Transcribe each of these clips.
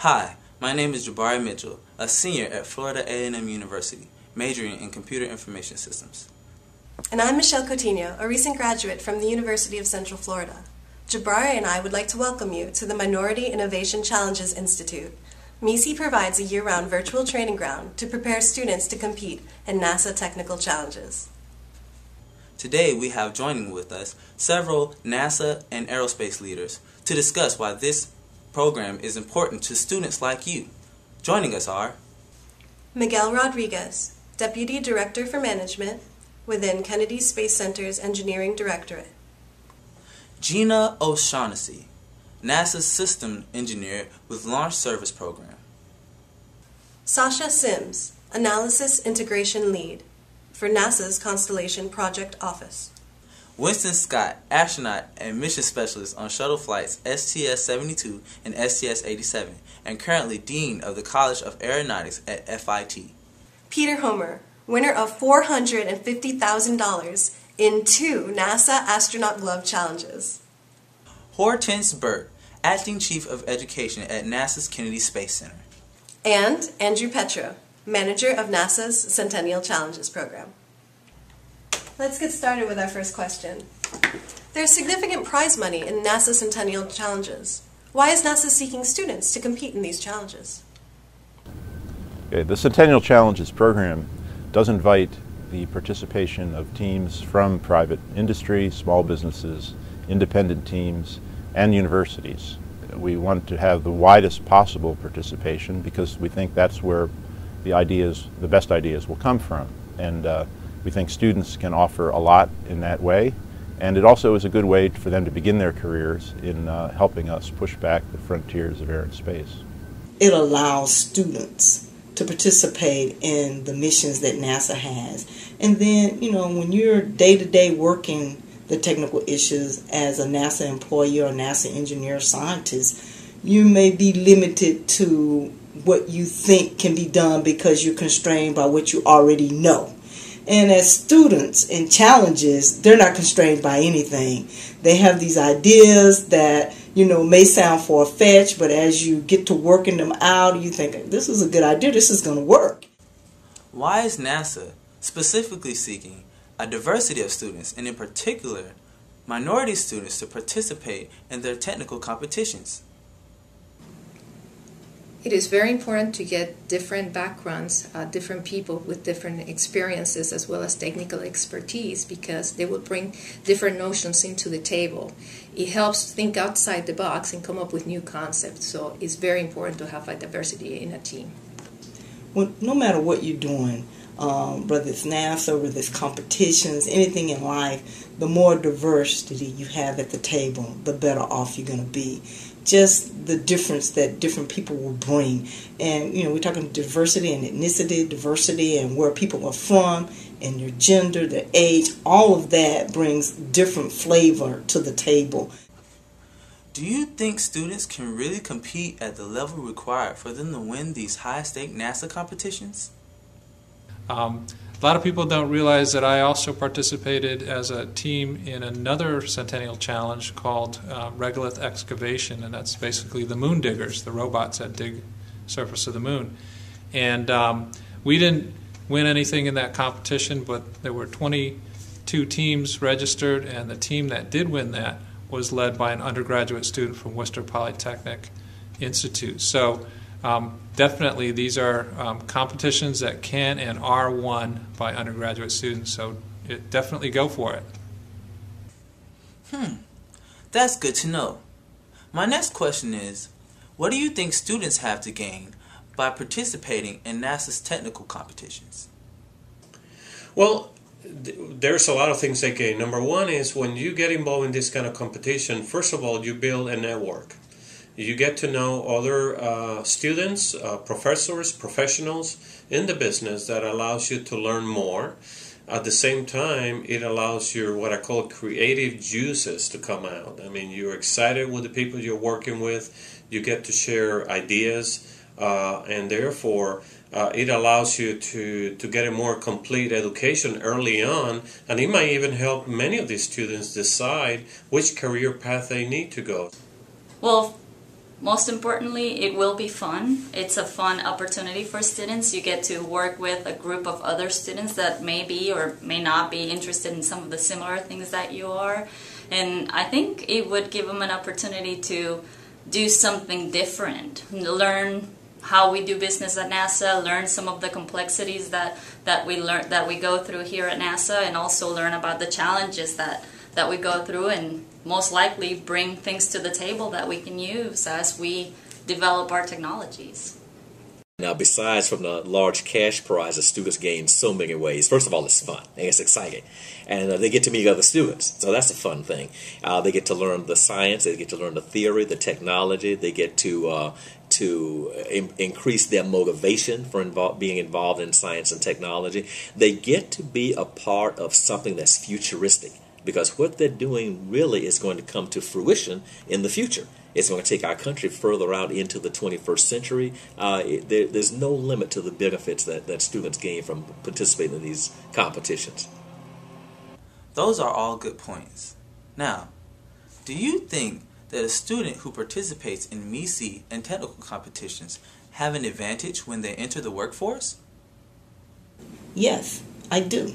Hi, my name is Jabari Mitchell, a senior at Florida A&M University, majoring in computer information systems. And I'm Michelle Coutinho, a recent graduate from the University of Central Florida. Jabari and I would like to welcome you to the Minority Innovation Challenges Institute. MICI provides a year-round virtual training ground to prepare students to compete in NASA technical challenges. Today we have joining with us several NASA and aerospace leaders to discuss why this program is important to students like you. Joining us are Miguel Rodriguez, Deputy Director for Management within Kennedy Space Center's Engineering Directorate. Gina O'Shaughnessy, NASA's System Engineer with Launch Service Program. Sasha Sims, Analysis Integration Lead for NASA's Constellation Project Office. Winston Scott, astronaut and mission specialist on shuttle flights STS-72 and STS-87, and currently Dean of the College of Aeronautics at FIT. Peter Homer, winner of $450,000 in two NASA Astronaut Glove Challenges. Hortense Burt, Acting Chief of Education at NASA's Kennedy Space Center. And Andrew Petro, Manager of NASA's Centennial Challenges Program. Let's get started with our first question. There's significant prize money in NASA Centennial Challenges. Why is NASA seeking students to compete in these challenges? Okay, the Centennial Challenges program does invite the participation of teams from private industry, small businesses, independent teams, and universities. We want to have the widest possible participation because we think that's where the ideas, the best ideas will come from. And uh, we think students can offer a lot in that way. And it also is a good way for them to begin their careers in uh, helping us push back the frontiers of air and space. It allows students to participate in the missions that NASA has. And then, you know, when you're day to day working the technical issues as a NASA employee or NASA engineer scientist, you may be limited to what you think can be done because you're constrained by what you already know. And as students in challenges, they're not constrained by anything. They have these ideas that you know, may sound far fetched, but as you get to working them out, you think, this is a good idea, this is going to work. Why is NASA specifically seeking a diversity of students, and in particular, minority students, to participate in their technical competitions? It is very important to get different backgrounds, uh, different people with different experiences as well as technical expertise because they will bring different notions into the table. It helps think outside the box and come up with new concepts. So it's very important to have a diversity in a team. Well, no matter what you're doing, um, whether it's NASA, whether it's competitions, anything in life, the more diversity you have at the table, the better off you're going to be just the difference that different people will bring. And, you know, we're talking diversity and ethnicity, diversity and where people are from, and your gender, their age, all of that brings different flavor to the table. Do you think students can really compete at the level required for them to win these high stake NASA competitions? Um, a lot of people don't realize that I also participated as a team in another Centennial Challenge called uh, Regolith Excavation, and that's basically the moon diggers, the robots that dig surface of the moon. And um, we didn't win anything in that competition, but there were 22 teams registered, and the team that did win that was led by an undergraduate student from Worcester Polytechnic Institute. So um, definitely, these are um, competitions that can and are won by undergraduate students, so it, definitely go for it. Hmm, that's good to know. My next question is what do you think students have to gain by participating in NASA's technical competitions? Well, there's a lot of things they gain. Number one is when you get involved in this kind of competition, first of all, you build a network you get to know other uh, students, uh, professors, professionals in the business that allows you to learn more. At the same time, it allows your what I call creative juices to come out. I mean, you're excited with the people you're working with, you get to share ideas, uh, and therefore, uh, it allows you to, to get a more complete education early on, and it might even help many of these students decide which career path they need to go. Well, most importantly, it will be fun. It's a fun opportunity for students. You get to work with a group of other students that may be or may not be interested in some of the similar things that you are. And I think it would give them an opportunity to do something different, learn how we do business at NASA, learn some of the complexities that, that we learn that we go through here at NASA, and also learn about the challenges that, that we go through and most likely bring things to the table that we can use as we develop our technologies. Now, besides from the large cash prizes, students gain so many ways. First of all, it's fun and it's exciting, and uh, they get to meet other students, so that's a fun thing. Uh, they get to learn the science, they get to learn the theory, the technology. They get to uh, to in- increase their motivation for invo- being involved in science and technology. They get to be a part of something that's futuristic because what they're doing really is going to come to fruition in the future. It's going to take our country further out into the 21st century. Uh, it, there, there's no limit to the benefits that, that students gain from participating in these competitions. Those are all good points. Now, do you think that a student who participates in MICI and technical competitions have an advantage when they enter the workforce? Yes, I do.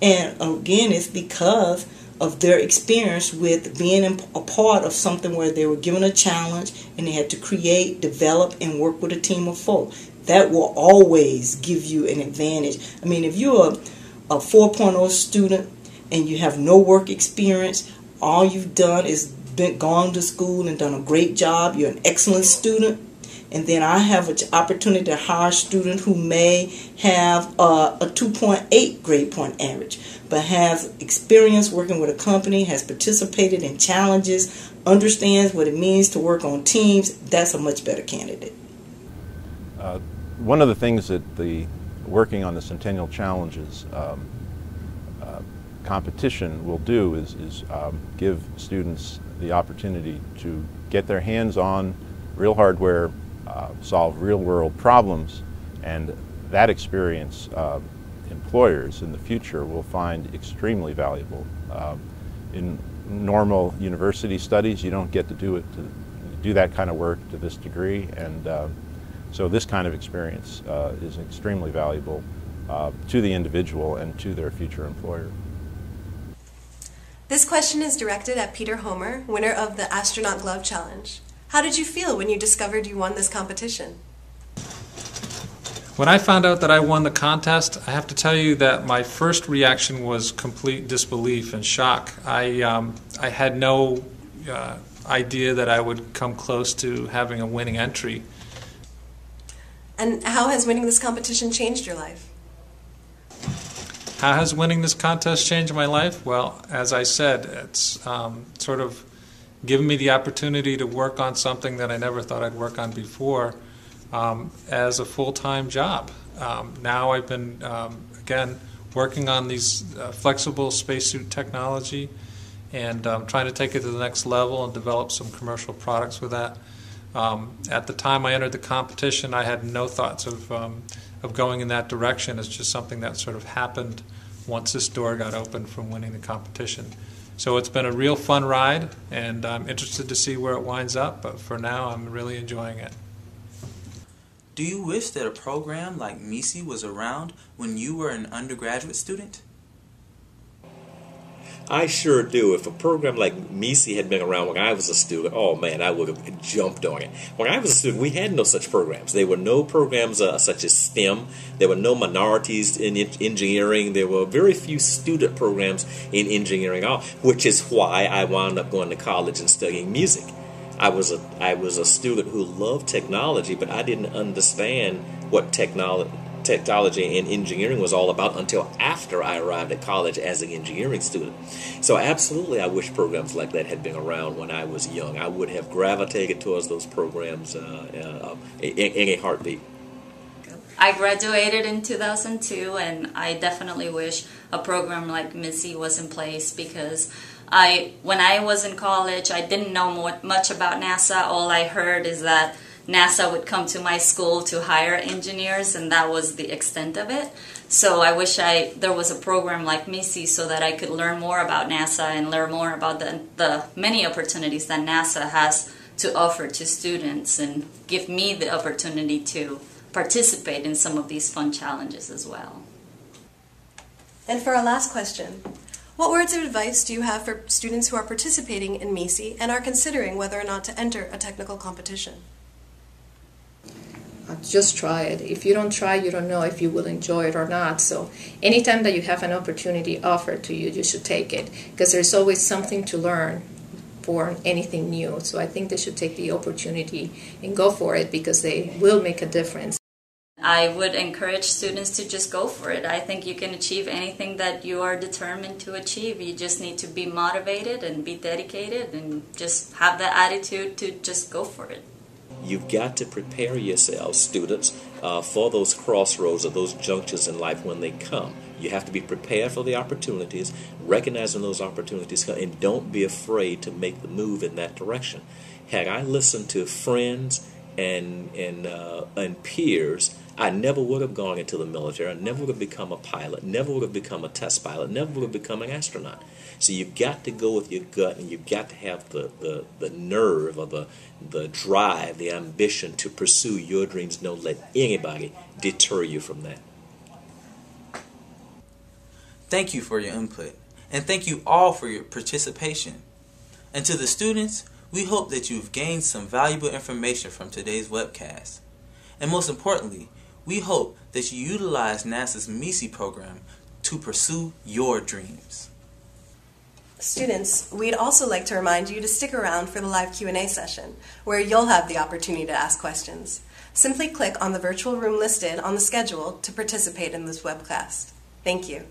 And again, it's because of their experience with being a part of something where they were given a challenge and they had to create, develop, and work with a team of folk. That will always give you an advantage. I mean, if you're a, a 4.0 student and you have no work experience, all you've done is been gone to school and done a great job, you're an excellent student, and then I have an opportunity to hire a student who may have a, a 2.8 grade point average, but has experience working with a company, has participated in challenges, understands what it means to work on teams. That's a much better candidate. Uh, one of the things that the working on the Centennial Challenges um, uh, competition will do is, is um, give students the opportunity to get their hands on real hardware uh, solve real world problems and that experience uh, employers in the future will find extremely valuable. Um, in normal university studies you don't get to do it to do that kind of work to this degree and uh, so this kind of experience uh, is extremely valuable uh, to the individual and to their future employer. This question is directed at Peter Homer, winner of the Astronaut Glove Challenge. How did you feel when you discovered you won this competition? When I found out that I won the contest, I have to tell you that my first reaction was complete disbelief and shock. I, um, I had no uh, idea that I would come close to having a winning entry. And how has winning this competition changed your life? How has winning this contest changed my life? Well, as I said, it's um, sort of given me the opportunity to work on something that I never thought I'd work on before um, as a full time job. Um, now I've been, um, again, working on these uh, flexible spacesuit technology and um, trying to take it to the next level and develop some commercial products with that. Um, at the time I entered the competition, I had no thoughts of, of going in that direction. It's just something that sort of happened once this door got open from winning the competition. So it's been a real fun ride, and I'm interested to see where it winds up, but for now, I'm really enjoying it. Do you wish that a program like MICI was around when you were an undergraduate student? I sure do. If a program like MICI had been around when I was a student, oh man, I would have jumped on it. When I was a student, we had no such programs. There were no programs uh, such as STEM. There were no minorities in engineering. There were very few student programs in engineering, which is why I wound up going to college and studying music. I was a I was a student who loved technology, but I didn't understand what technology technology and engineering was all about until after I arrived at college as an engineering student. So, absolutely, I wish programs like that had been around when I was young. I would have gravitated towards those programs uh, uh, in, in a heartbeat. I graduated in 2002, and I definitely wish a program like MICI was in place because I, when I was in college, I didn't know more, much about NASA. All I heard is that NASA would come to my school to hire engineers, and that was the extent of it. So I wish I there was a program like MICI so that I could learn more about NASA and learn more about the, the many opportunities that NASA has to offer to students and give me the opportunity to participate in some of these fun challenges as well. And for our last question, what words of advice do you have for students who are participating in MICI and are considering whether or not to enter a technical competition? Uh, just try it. If you don't try, you don't know if you will enjoy it or not. So, anytime that you have an opportunity offered to you, you should take it because there's always something to learn for anything new. So, I think they should take the opportunity and go for it because they will make a difference. I would encourage students to just go for it. I think you can achieve anything that you are determined to achieve. You just need to be motivated and be dedicated and just have the attitude to just go for it. You've got to prepare yourselves, students, uh, for those crossroads or those junctures in life when they come. You have to be prepared for the opportunities, recognizing those opportunities, and don't be afraid to make the move in that direction. Had I listened to friends and and uh, and peers, I never would have gone into the military. I never would have become a pilot. Never would have become a test pilot. Never would have become an astronaut. So you've got to go with your gut, and you've got to have the, the, the nerve or the the drive, the ambition to pursue your dreams. Don't let anybody deter you from that. Thank you for your input, and thank you all for your participation. And to the students, we hope that you've gained some valuable information from today's webcast. And most importantly, we hope that you utilize NASA's MICI program to pursue your dreams. Students, we'd also like to remind you to stick around for the live Q&A session, where you'll have the opportunity to ask questions. Simply click on the virtual room listed on the schedule to participate in this webcast. Thank you.